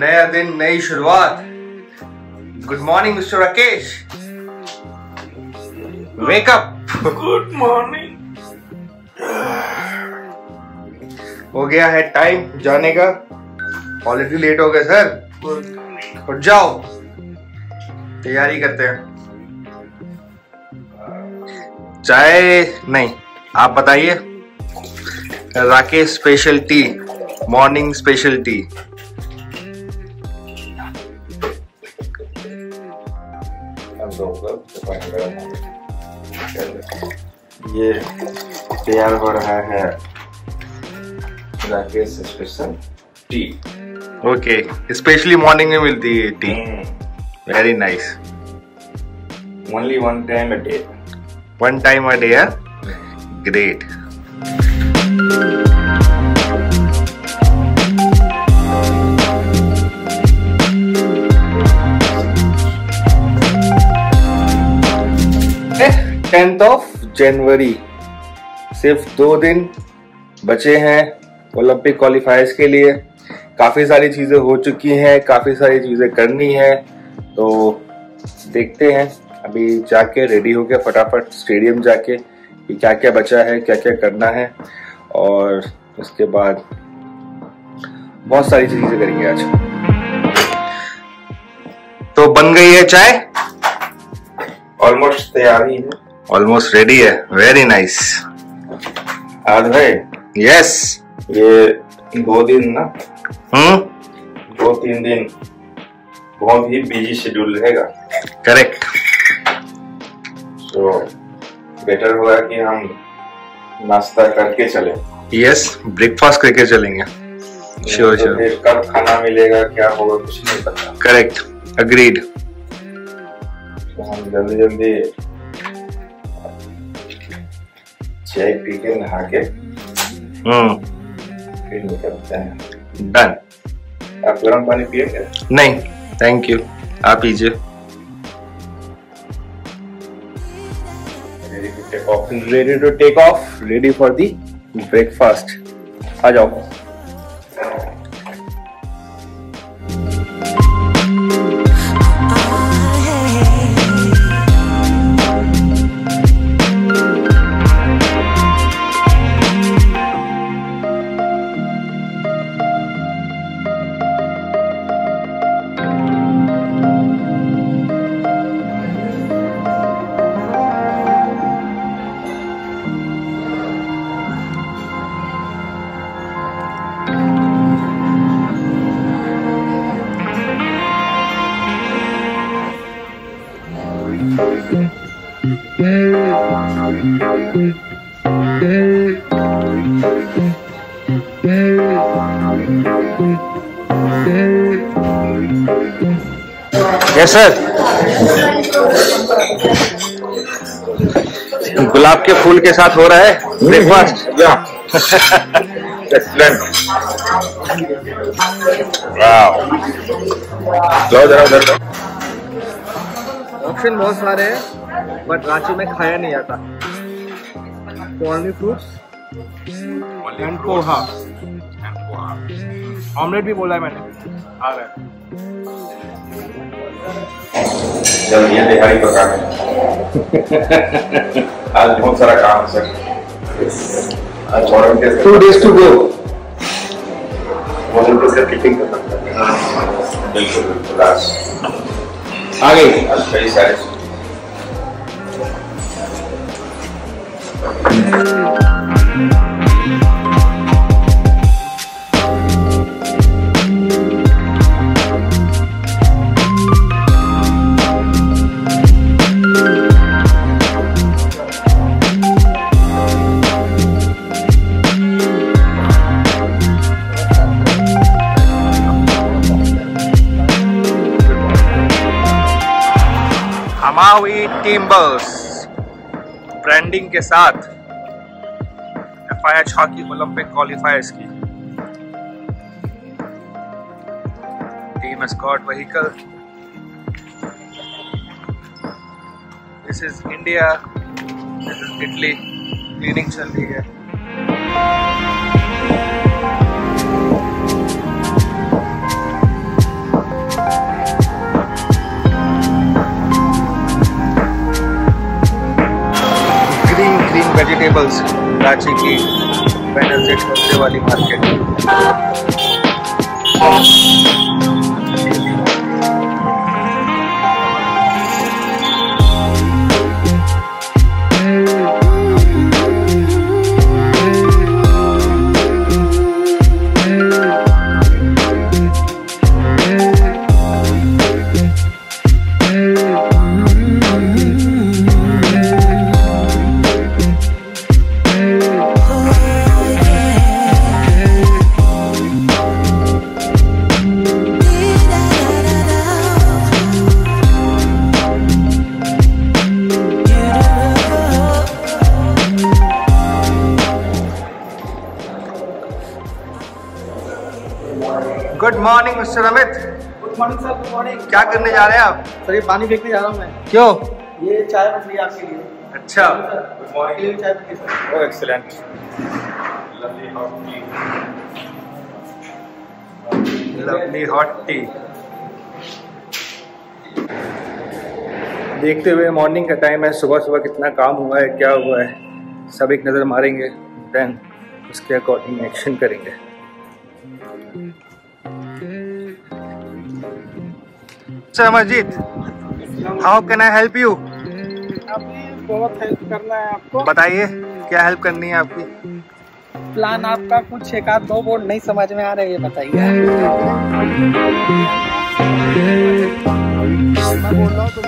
नया दिन नई शुरुआत। Good morning mister Rakesh wake up good morning हो गया है टाइम जाने का। ऑलरेडी लेट हो गए सर उठ जाओ। तैयारी करते हैं। चाय नहीं आप बताइए। Rakesh special tea morning special tea ये तैयार हो रहा है। Rakesh special tea okay specially morning में मिलती है tea very nice only one time a day one time a day great tenth of January सिर्फ़ दो दिन बचे हैं। ओलंपिक क्वालिफायर्स के लिए। काफ़ी सारी चीज़ें हो चुकी हैं काफ़ी सारी चीज़ें करनी है। तो देखते हैं। अभी जाके रेडी हो गया फटाफट स्टेडियम जाके कि क्या क्या बचा है क्या क्या करना है। और उसके बाद बहुत सारी चीज़ें करेंगे आज। तो बन गई है चाय? ऑलमोस्ट तैयार ही। ऑलमोस्ट रेडी है। वेरी नाइस आज भाई यस ये दो दिन ना। हम्म दो तीन दिन। बहुत ही बिज़ी शेड्यूल रहेगा। करेक्ट तो बेटर होगा कि हम नाश्ता करके चले। यस ब्रेकफास्ट करके चलेंगे। श्योर तो श्योर कब खाना मिलेगा क्या होगा कुछ नहीं पता। करेक्ट अग्रीड तो हम जल्दी जल्दी चाय पी के नहा के हम्म फिर निकलते हैं डन आप गर्म पानी पिएँगे? नहीं थैंक यू आप off ready to take off ready for the breakfast आ जाओ। यस सर गुलाब के फूल के साथ हो रहा है ब्रेकफास्ट या एक्सीलेंट वाओ जाओ जरा उधर ऑप्शन बहुत सारे हैं बट रांची में खाया नहीं जाता only fruits and poha omelette भी बोला है मैंने। आ रहा है। जल्दी ये दिहाड़ी पका आज बहुत सारा काम है। सर आज volunteer two days to go volunteer से टिफ़िन कर सकते हैं। बिल्कुल बिल्कुल। आज आ गई आज कई सारे हमावी टिम्बर्स ब्रांडिंग के साथ। एफ़ हॉकी ओलंपिक क्वालिफायर्स की। Team escort vehicle this is India this is Italy cleaning चल रही है। ग्रीन वेजिटेबल्स रांची की वेडनेसडे थर्सडे वाली मार्केट क्या करने जा रहे हैं आप? सर ये पानी फेंकने जा रहा हूँ मैं। क्यों? ये चाय बन रही आपके लिए। अच्छा। गुड मॉर्निंग चाय बन लवली हॉट टी देखते हुए मॉर्निंग का टाइम है सुबह सुबह कितना काम हुआ है क्या हुआ है सब एक नज़र मारेंगे देन उसके अकॉर्डिंग एक्शन करेंगे। Sir Amarjeet how can I help you बहुत हेल्प करना है आपको। बताइए क्या हेल्प करनी है आपकी? प्लान आपका कुछ एक आध दो बोर्ड नहीं समझ में आ रहे ये बताइए। मैं बोल रहा हूँ तुम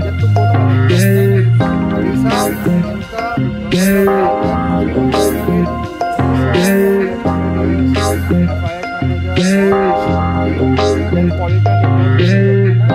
जब तुम यस सर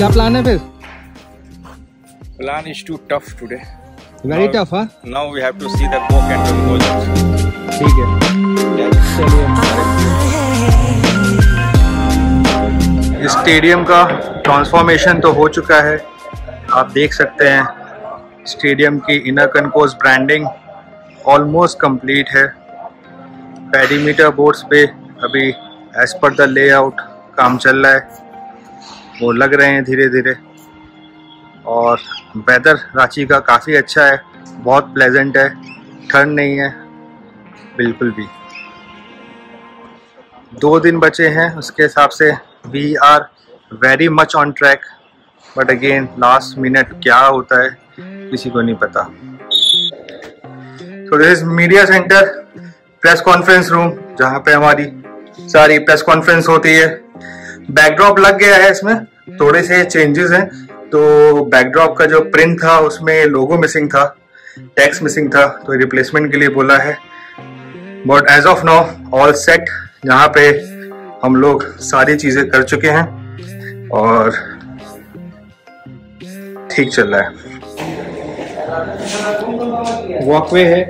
क्या प्लान है फिर? Plan is too tough today. Very tough हाँ Now we have to see the coke and the goals. ठीक है। चलिए। स्टेडियम का ट्रांसफॉर्मेशन तो हो चुका है। आप देख सकते हैं स्टेडियम की inner concourse branding almost complete है। पेरीमीटर बोर्ड्स पे अभी एज पर द लेआउट काम चल रहा है। वो लग रहे हैं धीरे धीरे। और वेदर रांची का काफ़ी अच्छा है, बहुत प्लेजेंट है, ठंड नहीं है, बिल्कुल भी। दो दिन बचे हैं, उसके हिसाब से we are very much on track but again last minute क्या होता है, किसी को नहीं पता। तो this media centre press conference room जहाँ पे हमारी सारी प्रेस कॉन्फ्रेंस होती है। बैकड्रॉप लग गया है इसमें। थोड़े से चेंजेस हैं। तो बैकड्रॉप का जो प्रिंट था उसमें लोगो मिसिंग था टेक्स्ट मिसिंग था तो रिप्लेसमेंट के लिए बोला है। But as of now all set यहाँ पे हम लोग सारी चीज़ें कर चुके हैं और ठीक चल रहा है। वॉकवे है।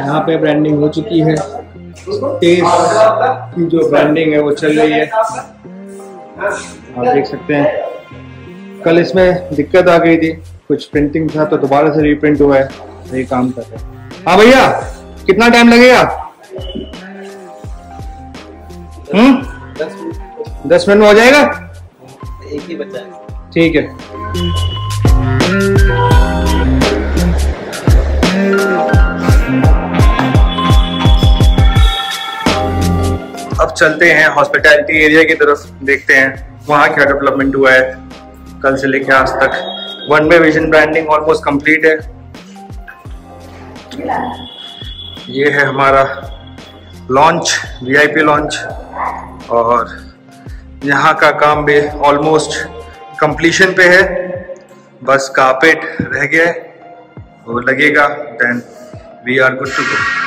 यहाँ पे ब्रांडिंग हो चुकी है। तेज की जो ब्रांडिंग है वो चल रही है। आप देख सकते हैं। कल इसमें दिक्कत आ गई थी। कुछ प्रिंटिंग था तो दोबारा से रीप्रिंट हुआ है। तो ये काम कर रहे हैं। हाँ भैया कितना टाइम लगेगा? हम्म? दस मिनट में हो जाएगा? एक ही बच्चा है। ठीक है। चलते हैं हॉस्पिटैलिटी एरिया की तरफ़ देखते हैं। वहाँ क्या डेवलपमेंट हुआ है? कल से लेके आज तक। One way vision branding almost complete है। ये है हमारा लॉन्च वीआईपी लॉन्च और यहाँ का काम भी ऑलमोस्ट कंप्लीशन पे है। बस कारपेट रह गया है। वो लगेगा then we are good to go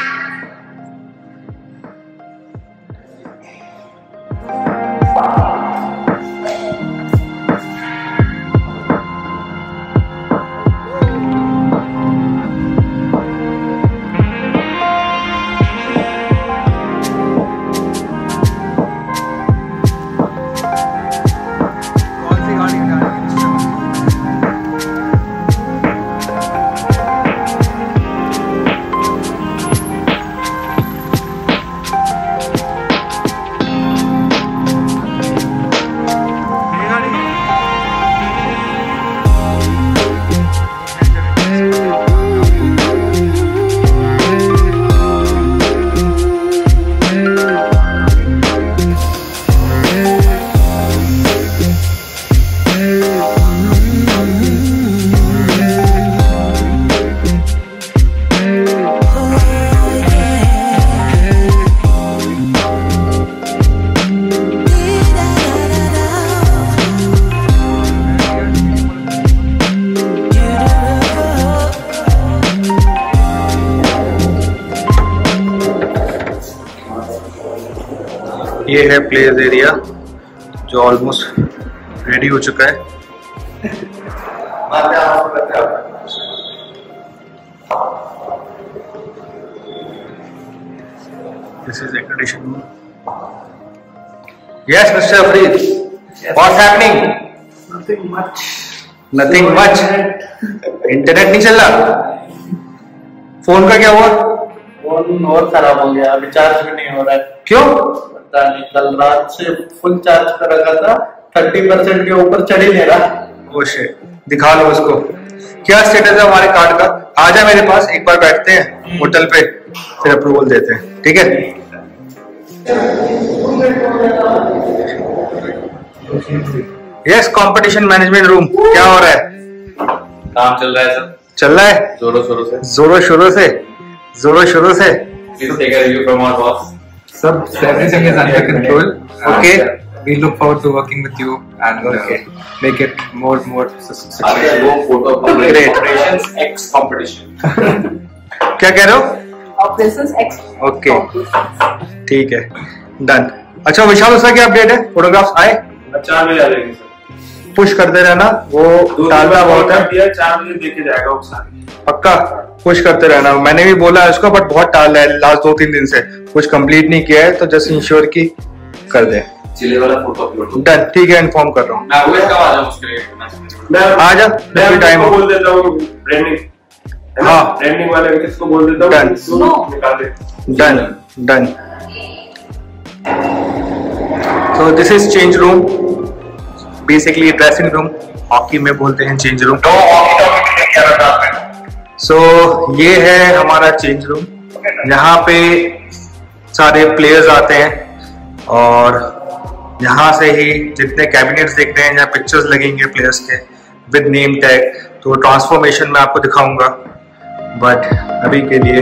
ये है प्लेस एरिया जो ऑलमोस्ट रेडी हो चुका है। This is addition yes mister Afrid what's happening nothing much nothing much internet नहीं चल रहा? फ़ोन का क्या हुआ? फ़ोन और खराब हो गया अभी चार्ज भी नहीं हो रहा है। क्यों? पता नहीं कल रात से फुल चार्ज कर रखा था थर्टी परसेंट के ऊपर चढ़ ही नहीं रहा। वो shit. दिखा लो उसको। क्या स्टेटस है हमारे कार्ड का? आ जा मेरे पास एक बार बैठते हैं होटल पे फिर अप्रूवल देते हैं ठीक है? यस कंपटीशन मैनेजमेंट रूम क्या हो रहा है? काम चल रहा है सर। चल रहा है? जोरों शोरों से। जोरों शोरों से जोरों शोरों से। Please take a review from our boss Sir, everything is under control. Okay. Uh, we look forward to working with you and Okay. uh, make it more more successful. Operations ex competition क्या कह रहे हो? Operations x okay ठीक है. Done अच्छा विशाल उसका क्या update है? फोटोग्राफ्स आए? चार बजे आ जाएँगे सर पुश करते रहना. वो डालना बहुत है. चार बजे देखे जाएगा पक्का? पुश करते रहना। मैंने भी बोला है उसको बट बहुत टाल है लास्ट दो तीन दिन से। कुछ कंप्लीट नहीं किया है तो जस्ट इंश्योर की कर दे। चिले वाला फ़ोटो अपलोड डन ठीक है इन्फॉर्म कर रहा हूँ। मैं वो कब आ जा टाइम बोल देता हूँ? ब्रांडिंग हाँ। ब्रांडिंग वाले अंकित को बोल देता. हूँ? तो निकाल दे। Done done so this is change room. Basically dressing room hockey में बोलते हैं चेंज रूम सो so, ये है हमारा चेंज रूम यहाँ पे सारे प्लेयर्स आते हैं और यहाँ से ही जितने कैबिनेट्स देख रहे हैं जहाँ पिक्चर्स लगेंगे प्लेयर्स के विद नेम टैग तो ट्रांसफॉर्मेशन में आपको दिखाऊँगा. बट अभी के लिए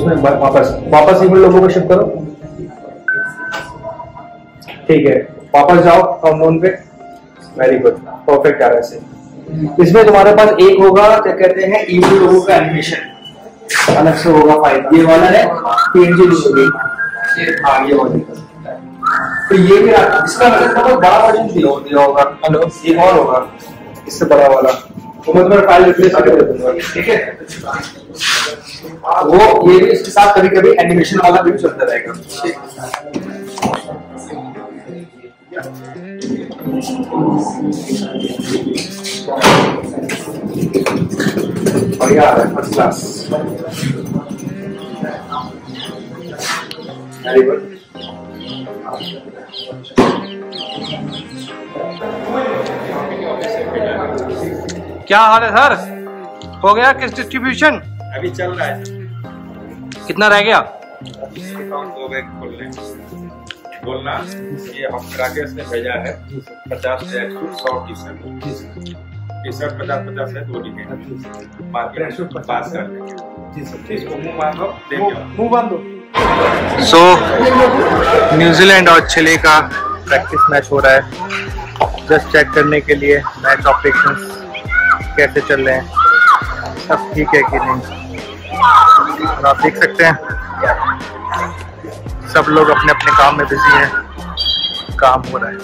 उसमें वापस वापस मिनट लोगों को शिफ्ट करो। ठीक है, वापस जाओ काउंटडाउन पे। वेरी गुड परफेक्ट आ रहा है इसमें तुम्हारे पास एक होगा, क्या कहते हैं ईवी लोगों का एनिमेशन अलग से होगा फ़ाइल ये वाला है पीएनजी होगी हाँ ये वाली। तो ये भी इसका मतलब बड़ा वर्जन दिया होगा। हेलो एक और होगा। इससे बड़ा वाला। वो ये भी इसके साथ कभी कभी एनिमेशन वाला भी चलता रहेगा। फ़र्स्ट क्लास वेरी गुड क्या हाल है सर? हो गया किस डिस्ट्रीब्यूशन अभी चल रहा है। कितना रह गया? दो बैग खोल बोलना ये हम राकेश ने भेजा है। पचास सौ टी शर्ट टी शर्ट पचास पचास है दो मार्केट पास कर लेंगे। सो न्यूजीलैंड और चिली का प्रैक्टिस मैच हो रहा है। जस्ट चेक करने के लिए मैच ऑपरेशन कैसे चल रहे हैं? सब ठीक है कि नहीं? और आप देख सकते हैं, सब लोग अपने अपने काम में बिज़ी हैं। काम हो रहा है।